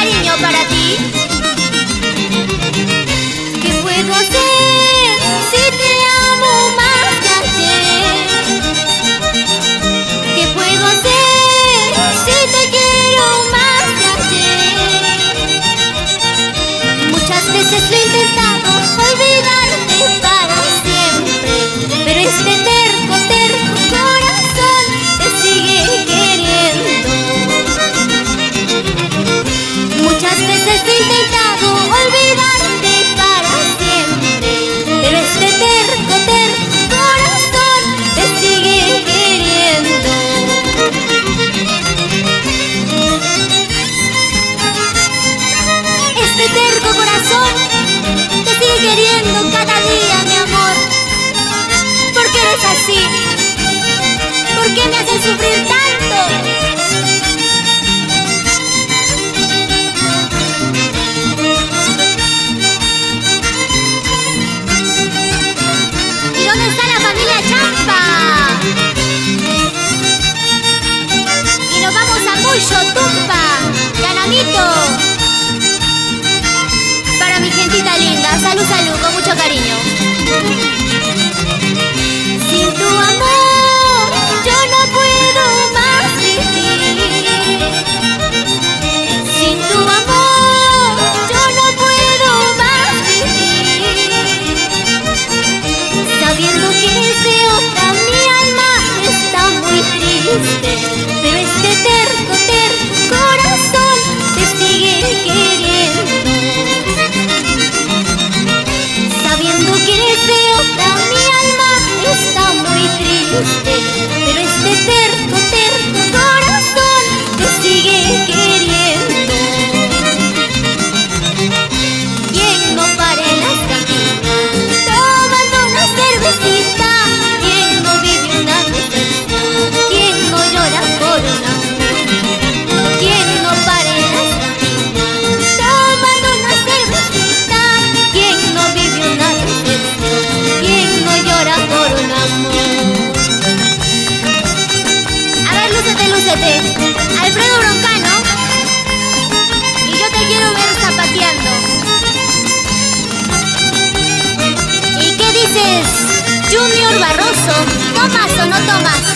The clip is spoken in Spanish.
cariño para ti. queriendo spin. ¿Y qué dices, Junior Barroso? ¿Tomas o no tomas?